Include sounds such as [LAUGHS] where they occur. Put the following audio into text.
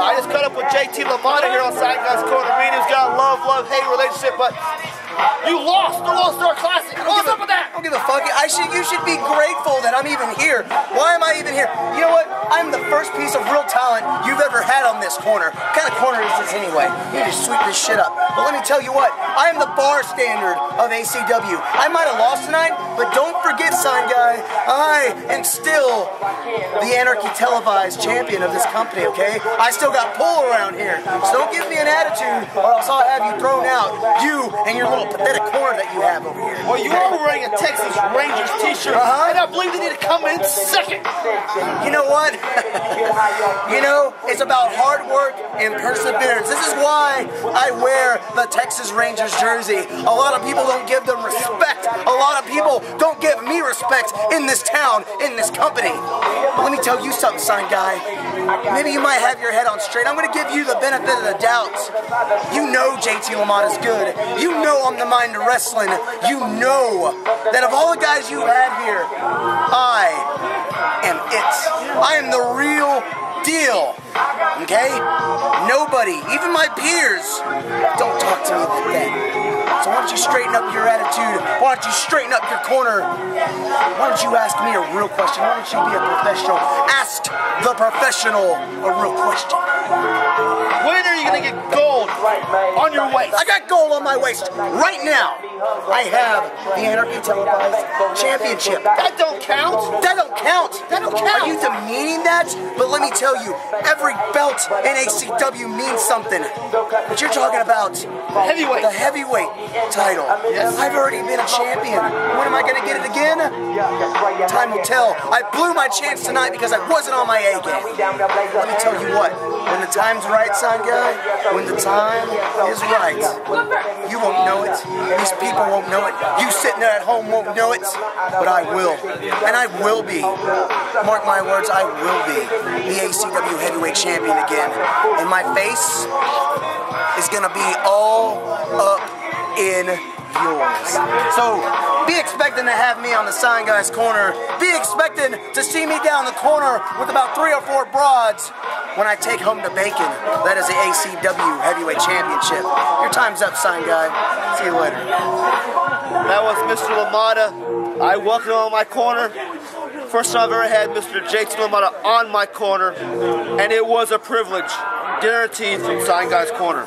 I just cut up with JT LaMotta here on Sign Guys Corner. Me and he's got love, love, hate relationship, but you lost the Lone Star Classic. Give a fuck. I should. You should be grateful that I'm even here. Why am I even here? You know what? I'm the first piece of real talent you've ever had on this corner. What kind of corner is this anyway? You need to sweep this shit up. But let me tell you what. I am the bar standard of ACW. I might have lost tonight, but don't forget, sign guy. I am still the Anarchy televised champion of this company. Okay? I still got pull around here. So don't give me an attitude, or else I'll have you thrown out. You and your little pathetic corner that you have over here. Well, you are wearing a Texas Rangers t-shirt, Uh-huh. and I believe they need to come in second. You know what? [LAUGHS] you know, it's about hard work and perseverance. This is why I wear the Texas Rangers jersey. A lot of people don't give them respect. A lot of people don't give me respect in this town, in this company. But Let me tell you something, son guy. Maybe you might have your head on straight. I'm going to give you the benefit of the doubt. You know JT LaMotta is good. You know I'm the mind of wrestling. You know that of all the guys you had here, I am it. I am the real deal. Okay? Nobody, even my peers, don't talk to don't you straighten up your attitude? Why don't you straighten up your corner? Why don't you ask me a real question? Why don't you be a professional? Ask the professional a real question. When are you gonna get gold on your waist? I got gold on my waist right now. I have the Anarchy Televised Championship. That don't count. That don't count. That don't count. Are you demeaning that? But let me tell you, every belt in ACW means something. But you're talking about Heavyweight. the heavyweight title. Yes. I've already been a champion. When am I going to get it again? Time will tell. I blew my chance tonight because I wasn't on my A game. Let me tell you what. When the time's right, son guy, when the time is right, you won't know it. These people won't know it. You sitting there at home won't know it. But I will. And I will be. Mark my words, I will be the ACW heavyweight champion again. And my face is gonna be all up in yours. So be expecting to have me on the sign guy's corner. Be expecting to see me down the corner with about three or four broads when I take home the bacon. That is the ACW Heavyweight Championship. Your time's up, sign guy. See you later. That was Mr. LaMotta. I welcome him on my corner. First time I've ever had Mr. JT LaMotta on my corner, and it was a privilege, guaranteed from Sign Guy's Corner.